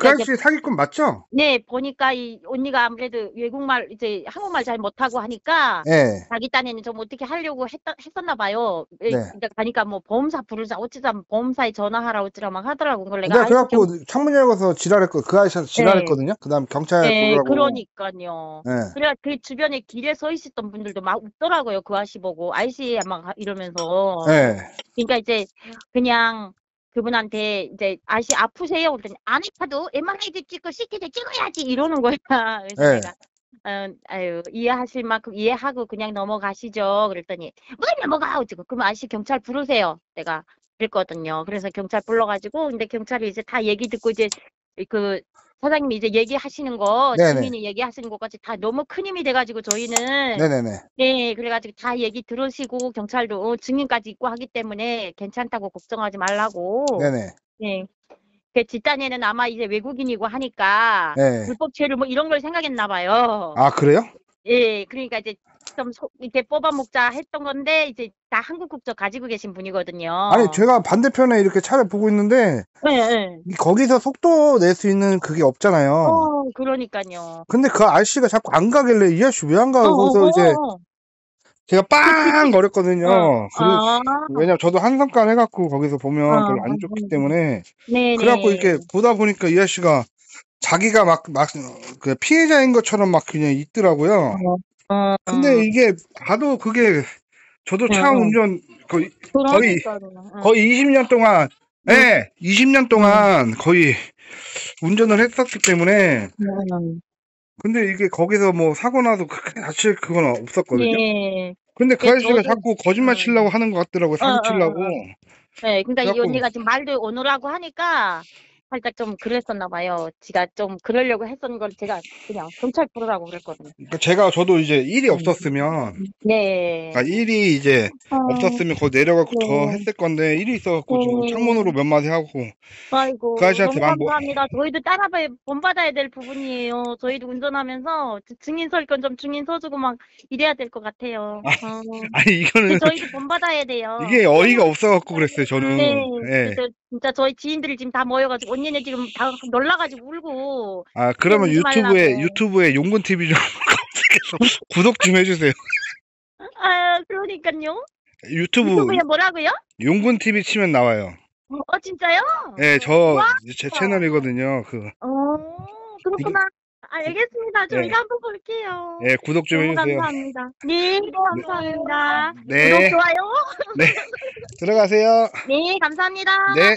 그 아저씨 사기꾼 맞죠? 네, 보니까 이 언니가 아무래도 외국말 이제 한국말 잘 못하고 하니까 예. 자기 딴에는 좀 어떻게 하려고 했다, 했었나 봐요. 예, 네. 근데 가니까 뭐 보험사 부르자 어쩌자 보험사에 전화하라 어쩌라 막 하더라고. 그걸 내가 내가 아이고, 그래갖고 창문 열고서 지랄했거 그 아저씨한테 지랄했거든요. 그다음 경찰 네, 부르라고. 그러니까요. 예. 그래 그 주변에 길에 서 있었던 분들도 막 웃더라고요. 그 아저씨 보고 아저씨 막 하- 이러면서. 예. 그러니까 이제 그냥 그분한테 이제 아저씨 아프세요? 그랬더니 안 아파도 MRI도 찍고 CT도 찍어야지 이러는 거야. 그래서 네. 내가 어, 아유 이해하실 만큼 이해하고 그냥 넘어가시죠. 그랬더니 뭘 넘어가? 어쩌고 그럼 아저씨 경찰 부르세요. 내가 그랬거든요. 그래서 경찰 불러가지고 근데 경찰이 이제 다 얘기 듣고 이제 그 사장님이 이제 얘기하시는 거 네네. 주민이 얘기하시는 것까지 다 너무 큰 힘이 돼가지고 저희는 네네네. 네, 그래가지고 다 얘기 들으시고 경찰도 어, 증인까지 있고 하기 때문에 괜찮다고 걱정하지 말라고. 네네. 네. 그 집단에는 아마 이제 외국인이고 하니까 네. 불법 체류 뭐 이런 걸 생각했나 봐요. 아 그래요? 예, 그러니까 이제 좀 소, 이렇게 뽑아 먹자 했던 건데 이제 다 한국 국적 가지고 계신 분이거든요. 아니 제가 반대편에 이렇게 차를 보고 있는데 네, 네. 이- 거기서 속도 낼 수 있는 그게 없잖아요. 어, 그러니까요. 근데 그 아저씨가 자꾸 안 가길래 이 아저씨 왜 안 가고 어, 그래서 어, 이제 어. 제가 빵 거렸거든요. 어, 그래- 아, 왜냐면 저도 한성간 해갖고 거기서 보면 어, 별로 안 좋기 음. 때문에 네네. 그래갖고 이렇게 보다 보니까 이 아저씨가 자기가 막 막 그 피해자인 것처럼 막 그냥 있더라고요. 어, 근데 이게 봐도 그게 저도 차 어. 운전 거의 거의 그러니까요. 거의 20년 동안 예, 20년 동안 거의 운전을 했었기 때문에 음. 근데 이게 거기서 뭐 사고 나도 크게 다칠 그건 없었거든요. 예. 근데 그 예, 아저씨가 자꾸 거짓말 음. 치려고 하는 것 같더라고요. 어, 어, 사기 치려고. 네, 그러니까 이 언니가 지금 말도 오느라고 하니까 살짝 좀 그랬었나 봐요. 지가 좀 그러려고 했던 걸 제가 그냥 경찰 부르라고 그랬거든요. 그러니까 제가 저도 이제 일이 음. 없었으면 네. 그러니까 일이 이제 어, 없었으면 거기 내려가고 네. 더 했을 건데 일이 있어갖고 지금 네. 창문으로 몇 마디 하고 아이고, 그 아저씨한테 너무 막 뭐- 감사합니다. 저희도 따라봐야 본받아야 될 부분이에요. 저희도 운전하면서 저- 증인 설건 좀 증인 서주고 막 이래야 될 것 같아요. 어. 아니 이거는 저희도 본받아야 돼요. 이게 어이가 없어갖고 그랬어요 저는. 네, 예. 그래서 진짜 저희 지인들이 지금 다 모여가지고 언니네 지금 다 놀라가지고 울고 아 그러면 울지 유튜브에 말라고. 유튜브에 용군 TV 좀 검색해서 구독 좀 해주세요. 아 그러니까요. 유튜브 유튜브에 뭐라고요? 용군 TV 치면 나와요. 어 진짜요? 예, 저제 채널이거든요. 그 어 그렇구나. 알겠습니다. 네. 저희가 한번 볼게요. 예, 구독 좀 너무 해주세요. 감사합니다. 네, 감사합니다. 네. 구독 좋아요. 들어가세요. 네, 감사합니다. 네.